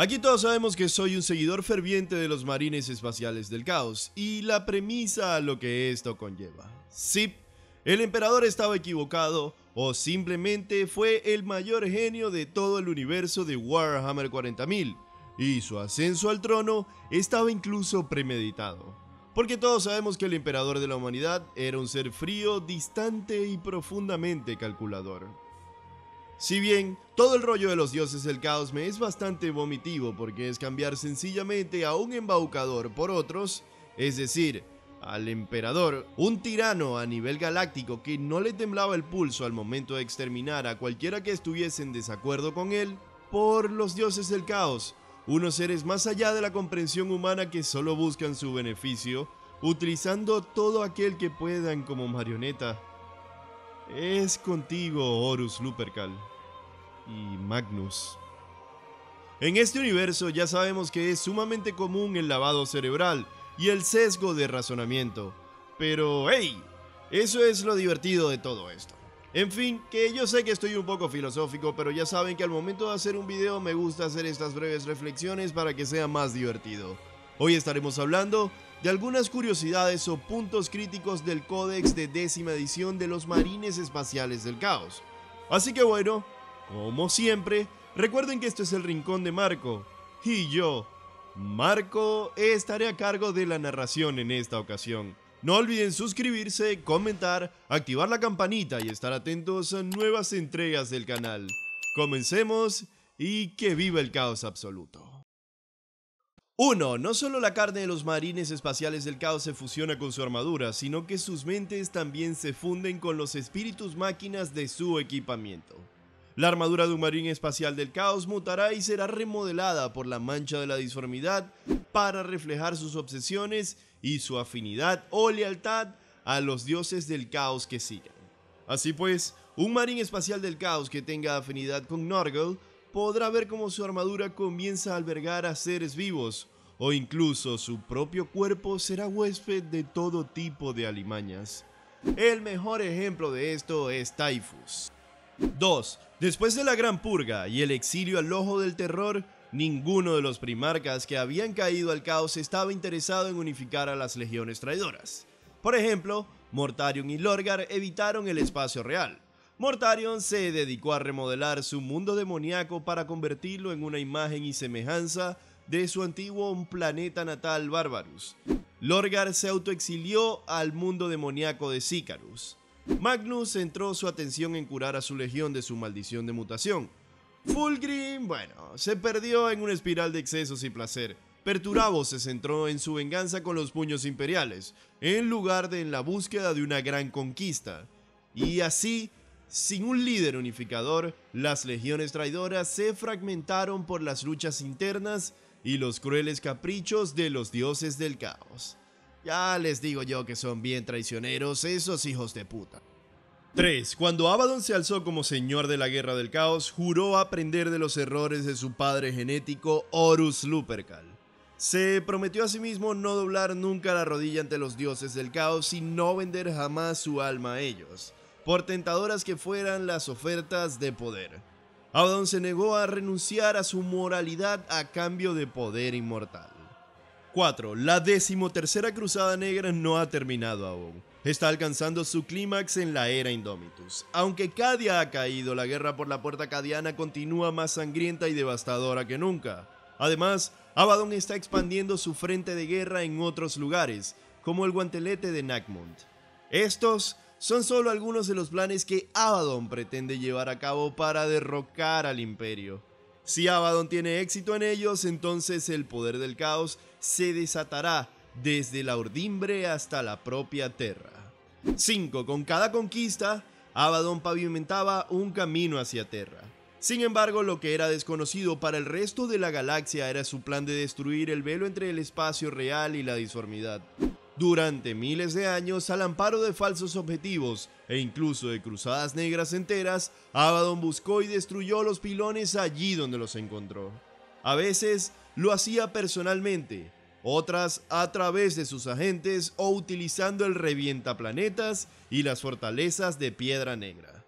Aquí todos sabemos que soy un seguidor ferviente de los marines espaciales del caos y la premisa a lo que esto conlleva. Sí, el emperador estaba equivocado o simplemente fue el mayor genio de todo el universo de Warhammer 40.000 y su ascenso al trono estaba incluso premeditado. Porque todos sabemos que el emperador de la humanidad era un ser frío, distante y profundamente calculador. Si bien todo el rollo de los dioses del caos me es bastante vomitivo porque es cambiar sencillamente a un embaucador por otros, es decir, al emperador, un tirano a nivel galáctico que no le temblaba el pulso al momento de exterminar a cualquiera que estuviese en desacuerdo con él, por los dioses del caos, unos seres más allá de la comprensión humana que solo buscan su beneficio, utilizando todo aquel que puedan como marioneta. Es contigo, Horus Lupercal y Magnus. En este universo ya sabemos que es sumamente común el lavado cerebral y el sesgo de razonamiento. Pero, hey, eso es lo divertido de todo esto. En fin, que yo sé que estoy un poco filosófico, pero ya saben que al momento de hacer un video me gusta hacer estas breves reflexiones para que sea más divertido. Hoy estaremos hablando de algunas curiosidades o puntos críticos del códex de décima edición de los Marines Espaciales del Caos. Así que bueno, como siempre, recuerden que esto es el Rincón de Marco. Y yo, Marco, estaré a cargo de la narración en esta ocasión. No olviden suscribirse, comentar, activar la campanita y estar atentos a nuevas entregas del canal. Comencemos y que viva el caos absoluto. 1. No solo la carne de los marines espaciales del caos se fusiona con su armadura, sino que sus mentes también se funden con los espíritus máquinas de su equipamiento. La armadura de un marín espacial del caos mutará y será remodelada por la mancha de la disformidad para reflejar sus obsesiones y su afinidad o lealtad a los dioses del caos que sigan. Así pues, un marín espacial del caos que tenga afinidad con Norgal podrá ver cómo su armadura comienza a albergar a seres vivos, o incluso su propio cuerpo será huésped de todo tipo de alimañas. El mejor ejemplo de esto es Typhus. 2. Después de la Gran Purga y el exilio al ojo del terror, ninguno de los primarcas que habían caído al caos estaba interesado en unificar a las legiones traidoras. Por ejemplo, Mortarion y Lorgar evitaron el espacio real. Mortarion se dedicó a remodelar su mundo demoníaco para convertirlo en una imagen y semejanza de su antiguo planeta natal Barbarus. Lorgar se autoexilió al mundo demoníaco de Sicarus. Magnus centró su atención en curar a su legión de su maldición de mutación. Fulgrim, bueno, se perdió en una espiral de excesos y placer. Perturabo se centró en su venganza con los puños imperiales, en lugar de en la búsqueda de una gran conquista. Y así, sin un líder unificador, las legiones traidoras se fragmentaron por las luchas internas y los crueles caprichos de los dioses del caos. Ya les digo yo que son bien traicioneros esos hijos de puta. 3. Cuando Abaddon se alzó como señor de la guerra del caos, juró aprender de los errores de su padre genético Horus Lupercal. Se prometió a sí mismo no doblar nunca la rodilla ante los dioses del caos y no vender jamás su alma a ellos, por tentadoras que fueran las ofertas de poder. Abaddon se negó a renunciar a su moralidad a cambio de poder inmortal. 4. La decimotercera cruzada negra no ha terminado aún. Está alcanzando su clímax en la era Indomitus. Aunque Cadia ha caído, la guerra por la puerta cadiana continúa más sangrienta y devastadora que nunca. Además, Abaddon está expandiendo su frente de guerra en otros lugares, como el guantelete de Nakmund. Estos son solo algunos de los planes que Abaddon pretende llevar a cabo para derrocar al imperio. Si Abaddon tiene éxito en ellos, entonces el poder del caos se desatará desde la urdimbre hasta la propia Terra. 5. Con cada conquista, Abaddon pavimentaba un camino hacia Terra. Sin embargo, lo que era desconocido para el resto de la galaxia era su plan de destruir el velo entre el espacio real y la disformidad. Durante miles de años, al amparo de falsos objetivos e incluso de cruzadas negras enteras, Abaddon buscó y destruyó los pilones allí donde los encontró. A veces lo hacía personalmente, otras a través de sus agentes o utilizando el revientaplanetas y las fortalezas de piedra negra.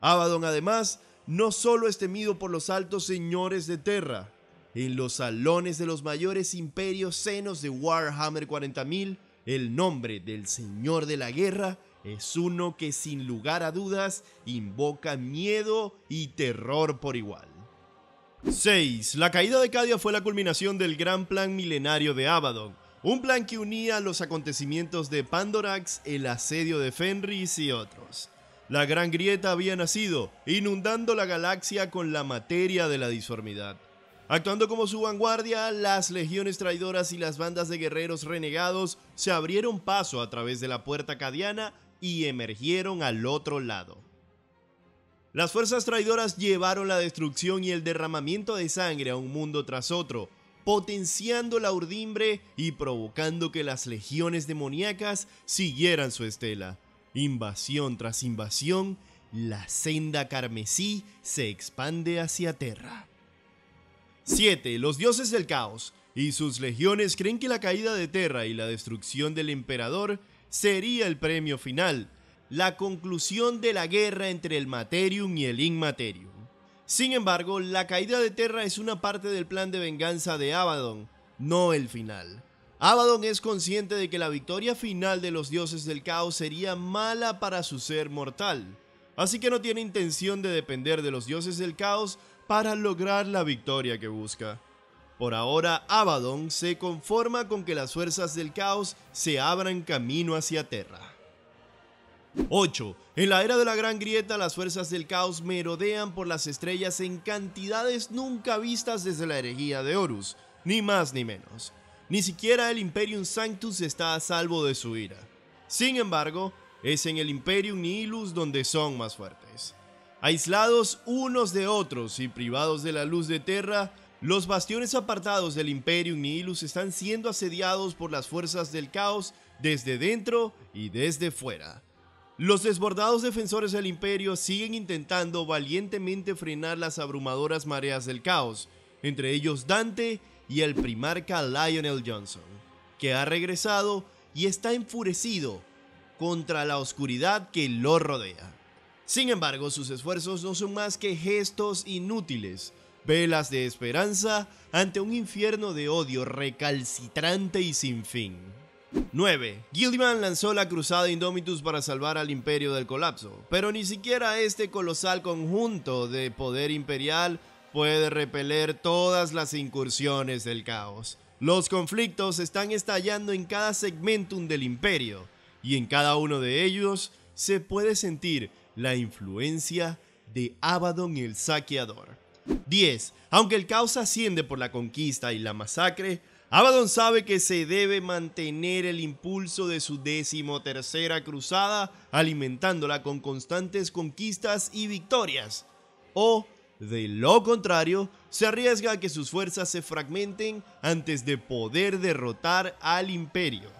Abaddon además no solo es temido por los altos señores de Terra, en los salones de los mayores imperios senos de Warhammer 40.000, el nombre del Señor de la Guerra es uno que sin lugar a dudas invoca miedo y terror por igual. 6. La caída de Cadia fue la culminación del gran plan milenario de Abaddon, un plan que unía los acontecimientos de Pandorax, el asedio de Fenris y otros. La gran grieta había nacido, inundando la galaxia con la materia de la disformidad. Actuando como su vanguardia, las legiones traidoras y las bandas de guerreros renegados se abrieron paso a través de la puerta cadiana y emergieron al otro lado. Las fuerzas traidoras llevaron la destrucción y el derramamiento de sangre a un mundo tras otro, potenciando la urdimbre y provocando que las legiones demoníacas siguieran su estela. Invasión tras invasión, la senda carmesí se expande hacia Terra. 7. Los dioses del caos y sus legiones creen que la caída de Terra y la destrucción del emperador sería el premio final, la conclusión de la guerra entre el Materium y el Inmaterium. Sin embargo, la caída de Terra es una parte del plan de venganza de Abaddon, no el final. Abaddon es consciente de que la victoria final de los dioses del caos sería mala para su ser mortal, así que no tiene intención de depender de los dioses del caos para lograr la victoria que busca. Por ahora, Abaddon se conforma con que las fuerzas del caos se abran camino hacia Terra. 8. En la era de la Gran Grieta, las fuerzas del caos merodean por las estrellas en cantidades nunca vistas desde la herejía de Horus, ni más ni menos. Ni siquiera el Imperium Sanctus está a salvo de su ira. Sin embargo, es en el Imperium Nihilus donde son más fuertes. Aislados unos de otros y privados de la luz de Terra, los bastiones apartados del Imperium Nihilus están siendo asediados por las fuerzas del caos desde dentro y desde fuera. Los desbordados defensores del Imperio siguen intentando valientemente frenar las abrumadoras mareas del caos, entre ellos Dante y el primarca Lionel Johnson, que ha regresado y está enfurecido contra la oscuridad que lo rodea. Sin embargo, sus esfuerzos no son más que gestos inútiles, velas de esperanza ante un infierno de odio recalcitrante y sin fin. 9. Gilliman lanzó la cruzada Indomitus para salvar al imperio del colapso, pero ni siquiera este colosal conjunto de poder imperial puede repeler todas las incursiones del caos. Los conflictos están estallando en cada segmentum del imperio, y en cada uno de ellos se puede sentir la influencia de Abaddon el saqueador. 10. Aunque el caos asciende por la conquista y la masacre, Abaddon sabe que se debe mantener el impulso de su decimotercera cruzada, alimentándola con constantes conquistas y victorias. O, de lo contrario, se arriesga a que sus fuerzas se fragmenten antes de poder derrotar al imperio.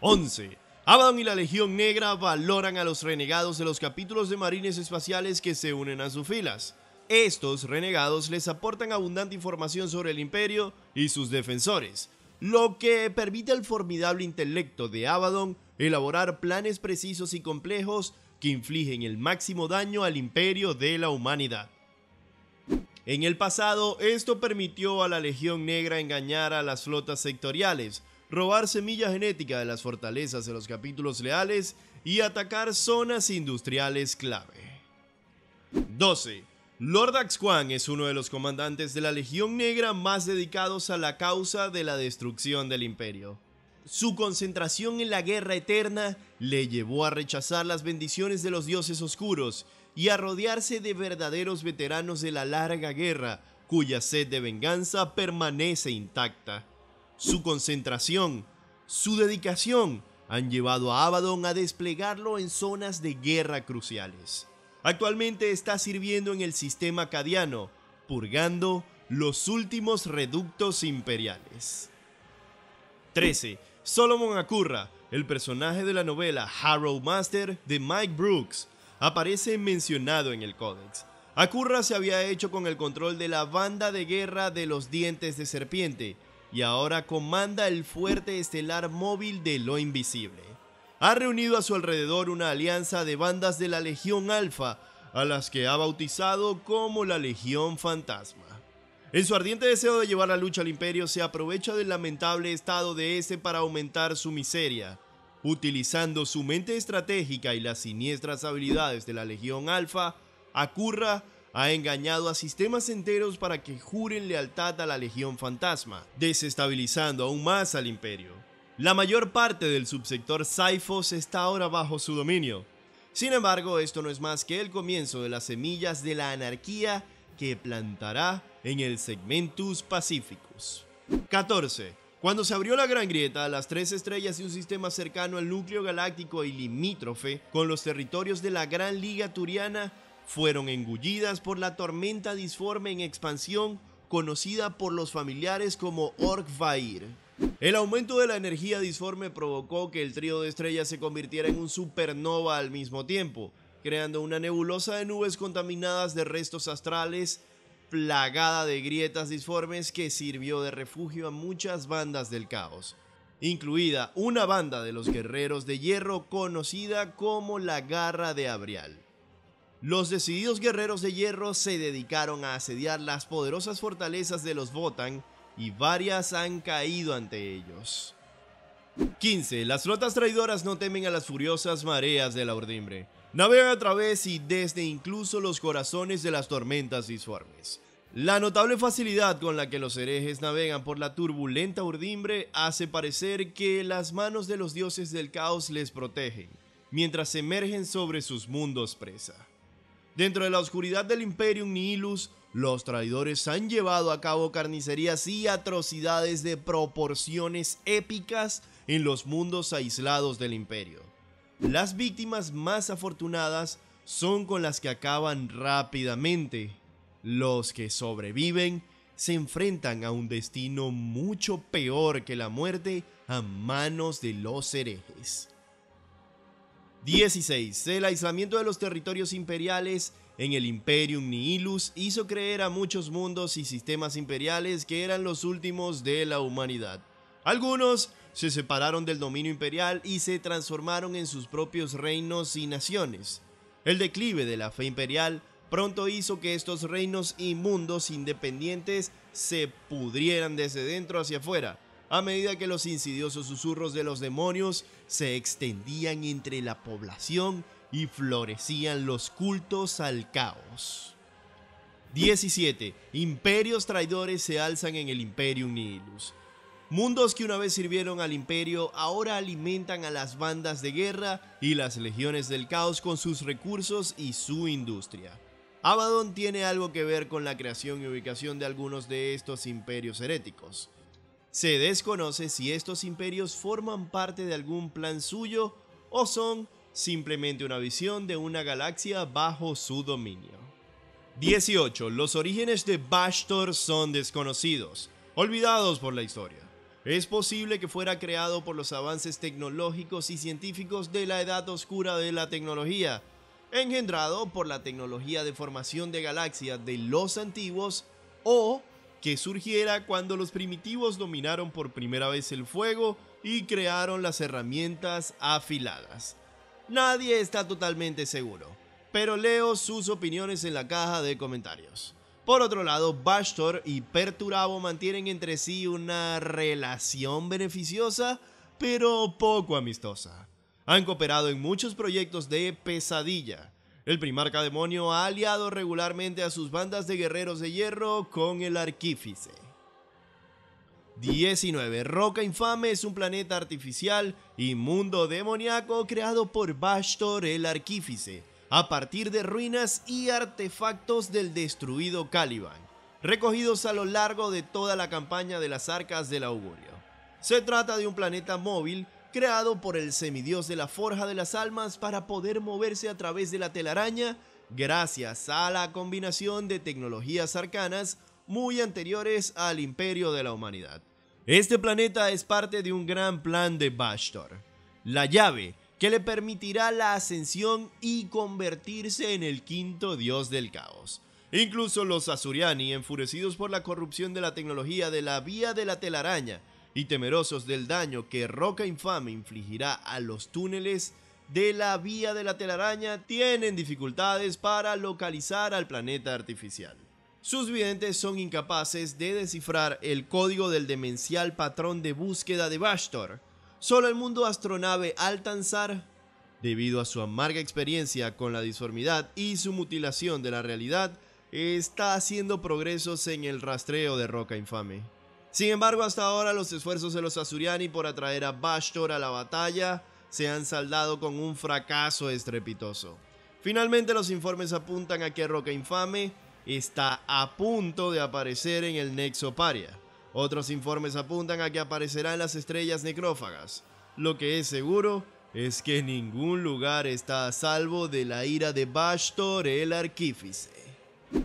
11. Abaddon y la Legión Negra valoran a los renegados de los capítulos de marines espaciales que se unen a sus filas. Estos renegados les aportan abundante información sobre el imperio y sus defensores, lo que permite al formidable intelecto de Abaddon elaborar planes precisos y complejos que infligen el máximo daño al imperio de la humanidad. En el pasado, esto permitió a la Legión Negra engañar a las flotas sectoriales, robar semilla genética de las fortalezas de los capítulos leales y atacar zonas industriales clave. 12. Lord Axquan es uno de los comandantes de la Legión Negra más dedicados a la causa de la destrucción del imperio. Su concentración en la guerra eterna le llevó a rechazar las bendiciones de los dioses oscuros y a rodearse de verdaderos veteranos de la larga guerra, cuya sed de venganza permanece intacta. Su concentración, su dedicación han llevado a Abaddon a desplegarlo en zonas de guerra cruciales. Actualmente está sirviendo en el sistema acadiano, purgando los últimos reductos imperiales. 13. Solomon Acurra, el personaje de la novela Harrow Master de Mike Brooks, aparece mencionado en el códex. Acurra se había hecho con el control de la banda de guerra de los dientes de serpiente, y ahora comanda el fuerte estelar móvil de lo invisible. Ha reunido a su alrededor una alianza de bandas de la Legión Alfa, a las que ha bautizado como la Legión Fantasma. En su ardiente deseo de llevar la lucha al imperio, se aprovecha del lamentable estado de este para aumentar su miseria. Utilizando su mente estratégica y las siniestras habilidades de la Legión Alfa, Acurra ha engañado a sistemas enteros para que juren lealtad a la Legión Fantasma, desestabilizando aún más al imperio. La mayor parte del subsector Cyphos está ahora bajo su dominio. Sin embargo, esto no es más que el comienzo de las semillas de la anarquía que plantará en el Segmentus Pacificus. 14. Cuando se abrió la Gran Grieta, las tres estrellas y un sistema cercano al núcleo galáctico y limítrofe con los territorios de la Gran Liga Turiana fueron engullidas por la tormenta disforme en expansión conocida por los familiares como Orkvair. El aumento de la energía disforme provocó que el trío de estrellas se convirtiera en un supernova al mismo tiempo, creando una nebulosa de nubes contaminadas de restos astrales plagada de grietas disformes que sirvió de refugio a muchas bandas del caos, incluida una banda de los guerreros de hierro conocida como la Garra de Abrial. Los decididos guerreros de hierro se dedicaron a asediar las poderosas fortalezas de los Votan y varias han caído ante ellos. 15. Las flotas traidoras no temen a las furiosas mareas de la urdimbre. Navegan a través y desde incluso los corazones de las tormentas disformes. La notable facilidad con la que los herejes navegan por la turbulenta urdimbre hace parecer que las manos de los dioses del caos les protegen, mientras emergen sobre sus mundos presa. Dentro de la oscuridad del Imperium Nihilus, los traidores han llevado a cabo carnicerías y atrocidades de proporciones épicas en los mundos aislados del imperio. Las víctimas más afortunadas son con las que acaban rápidamente. Los que sobreviven se enfrentan a un destino mucho peor que la muerte a manos de los herejes. 16. El aislamiento de los territorios imperiales en el Imperium Nihilus hizo creer a muchos mundos y sistemas imperiales que eran los últimos de la humanidad. Algunos se separaron del dominio imperial y se transformaron en sus propios reinos y naciones. El declive de la fe imperial pronto hizo que estos reinos y mundos independientes se pudrieran desde dentro hacia afuera, a medida que los insidiosos susurros de los demonios se extendían entre la población y florecían los cultos al caos. 17. Imperios traidores se alzan en el Imperium Nihilus. Mundos que una vez sirvieron al imperio ahora alimentan a las bandas de guerra y las legiones del caos con sus recursos y su industria. Abaddon tiene algo que ver con la creación y ubicación de algunos de estos imperios heréticos. Se desconoce si estos imperios forman parte de algún plan suyo o son simplemente una visión de una galaxia bajo su dominio. 18. Los orígenes de Bashtor son desconocidos, olvidados por la historia. Es posible que fuera creado por los avances tecnológicos y científicos de la edad oscura de la tecnología, engendrado por la tecnología de formación de galaxias de los antiguos, o que surgiera cuando los primitivos dominaron por primera vez el fuego y crearon las herramientas afiladas. Nadie está totalmente seguro, pero leo sus opiniones en la caja de comentarios. Por otro lado, Bastor y Perturabo mantienen entre sí una relación beneficiosa, pero poco amistosa. Han cooperado en muchos proyectos de pesadilla. El primarca demonio ha aliado regularmente a sus bandas de guerreros de hierro con el arquífice. 19. Roca Infame es un planeta artificial y mundo demoníaco creado por Bastor el Arquífice, a partir de ruinas y artefactos del destruido Caliban, recogidos a lo largo de toda la campaña de las Arcas del Augurio. Se trata de un planeta móvil creado por el semidios de la Forja de las Almas para poder moverse a través de la telaraña gracias a la combinación de tecnologías arcanas muy anteriores al imperio de la humanidad. Este planeta es parte de un gran plan de Bashtor, la llave que le permitirá la ascensión y convertirse en el quinto dios del caos. Incluso los Azuriani, enfurecidos por la corrupción de la tecnología de la vía de la telaraña y temerosos del daño que Roca Infame infligirá a los túneles de la vía de la telaraña, tienen dificultades para localizar al planeta artificial. Sus videntes son incapaces de descifrar el código del demencial patrón de búsqueda de Bashtor. Solo el mundo astronave Altanzar, debido a su amarga experiencia con la disformidad y su mutilación de la realidad, está haciendo progresos en el rastreo de Roca Infame. Sin embargo, hasta ahora los esfuerzos de los Azuriani por atraer a Bashtor a la batalla se han saldado con un fracaso estrepitoso. Finalmente los informes apuntan a que Roca Infame está a punto de aparecer en el Nexo Paria. Otros informes apuntan a que aparecerá en las estrellas necrófagas. Lo que es seguro es que ningún lugar está a salvo de la ira de Bashtor el Arquífice.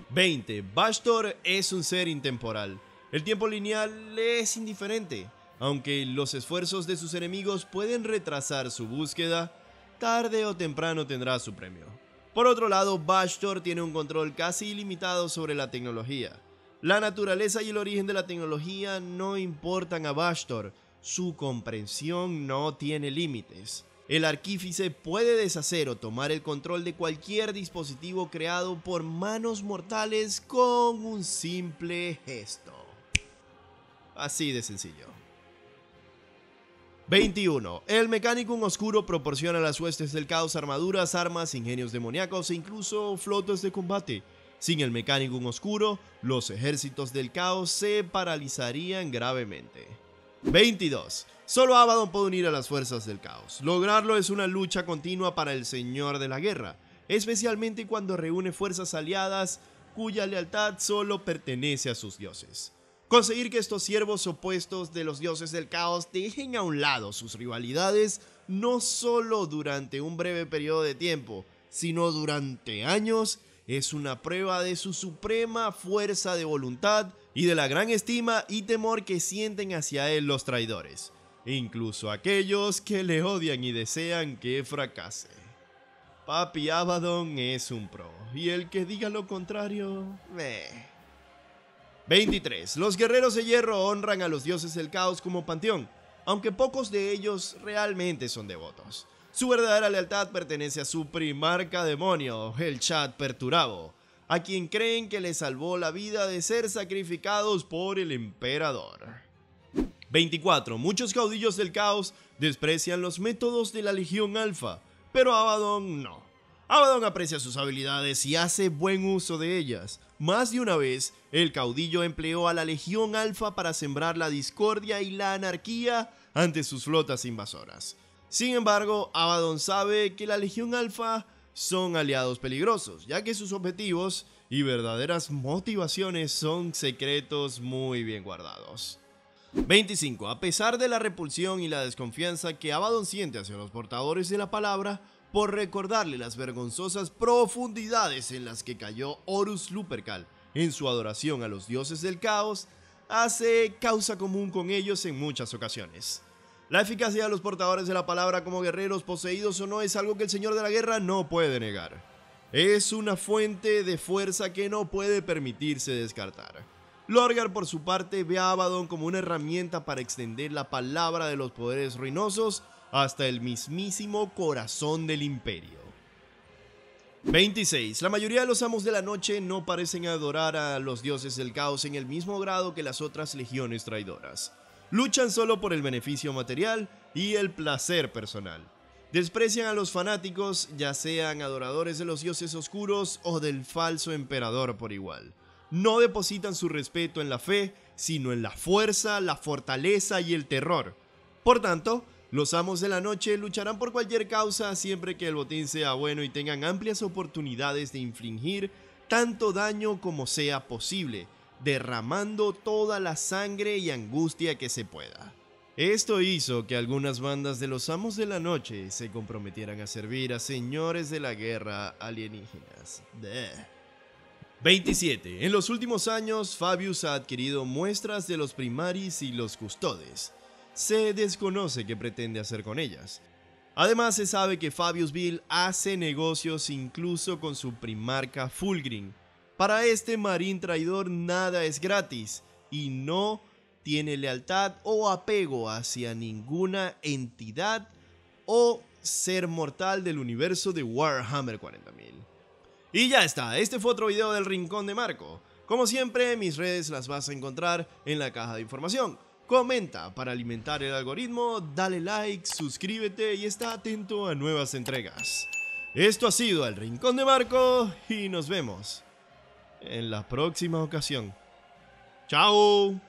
20. Bashtor es un ser intemporal. El tiempo lineal le es indiferente. Aunque los esfuerzos de sus enemigos pueden retrasar su búsqueda, tarde o temprano tendrá su premio. Por otro lado, Bashtor tiene un control casi ilimitado sobre la tecnología. La naturaleza y el origen de la tecnología no importan a Bashtor, su comprensión no tiene límites. El arquífice puede deshacer o tomar el control de cualquier dispositivo creado por manos mortales con un simple gesto. Así de sencillo. 21. El Mechanicum Oscuro proporciona a las huestes del caos armaduras, armas, ingenios demoníacos e incluso flotas de combate. Sin el Mechanicum Oscuro, los ejércitos del caos se paralizarían gravemente. 22. Solo Abaddon puede unir a las fuerzas del caos. Lograrlo es una lucha continua para el Señor de la Guerra, especialmente cuando reúne fuerzas aliadas cuya lealtad solo pertenece a sus dioses. Conseguir que estos siervos opuestos de los dioses del caos dejen a un lado sus rivalidades no solo durante un breve periodo de tiempo, sino durante años, es una prueba de su suprema fuerza de voluntad y de la gran estima y temor que sienten hacia él los traidores incluso aquellos que le odian y desean que fracase. Papi Abaddon es un pro, y el que diga lo contrario, meh. 23. Los guerreros de hierro honran a los dioses del caos como panteón, aunque pocos de ellos realmente son devotos. Su verdadera lealtad pertenece a su primarca demonio, el Chat Perturabo, a quien creen que le salvó la vida de ser sacrificados por el emperador. 24. Muchos caudillos del caos desprecian los métodos de la Legión Alfa, pero Abaddon no. Abaddon aprecia sus habilidades y hace buen uso de ellas. Más de una vez, el caudillo empleó a la Legión Alfa para sembrar la discordia y la anarquía ante sus flotas invasoras. Sin embargo, Abaddon sabe que la Legión Alfa son aliados peligrosos, ya que sus objetivos y verdaderas motivaciones son secretos muy bien guardados. 25. A pesar de la repulsión y la desconfianza que Abaddon siente hacia los portadores de la palabra, por recordarle las vergonzosas profundidades en las que cayó Horus Lupercal en su adoración a los dioses del caos, hace causa común con ellos en muchas ocasiones. La eficacia de los portadores de la palabra como guerreros poseídos o no es algo que el Señor de la Guerra no puede negar. Es una fuente de fuerza que no puede permitirse descartar. Lorgar, por su parte, ve a Abaddon como una herramienta para extender la palabra de los poderes ruinosos hasta el mismísimo corazón del imperio. 26. La mayoría de los amos de la noche no parecen adorar a los dioses del caos en el mismo grado que las otras legiones traidoras. Luchan solo por el beneficio material y el placer personal. Desprecian a los fanáticos, ya sean adoradores de los dioses oscuros o del falso emperador por igual no depositan su respeto en la fe, sino en la fuerza, la fortaleza y el terror. Por tanto, los amos de la noche lucharán por cualquier causa siempre que el botín sea bueno y tengan amplias oportunidades de infligir tanto daño como sea posible, derramando toda la sangre y angustia que se pueda. Esto hizo que algunas bandas de los amos de la noche se comprometieran a servir a señores de la guerra alienígenas. 27. En los últimos años, Fabius ha adquirido muestras de los primaris y los custodes. Se desconoce qué pretende hacer con ellas. Además, se sabe que Fabius Bill hace negocios incluso con su primarca Fulgrim. Para este marín traidor nada es gratis y no tiene lealtad o apego hacia ninguna entidad o ser mortal del universo de Warhammer 40.000. Y ya está, este fue otro video del Rincón de Marco. Como siempre, mis redes las vas a encontrar en la caja de información. Comenta para alimentar el algoritmo, dale like, suscríbete y está atento a nuevas entregas. Esto ha sido El Rincón de Marco y nos vemos en la próxima ocasión. ¡Chao!